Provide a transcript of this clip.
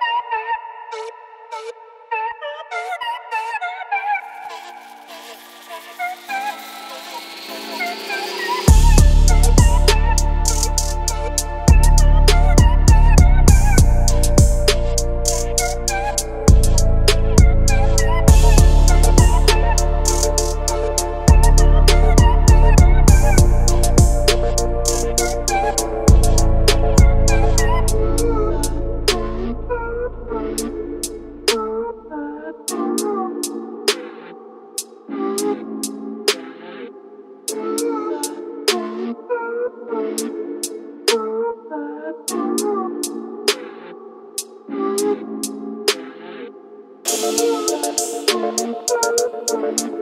Thank you. Thank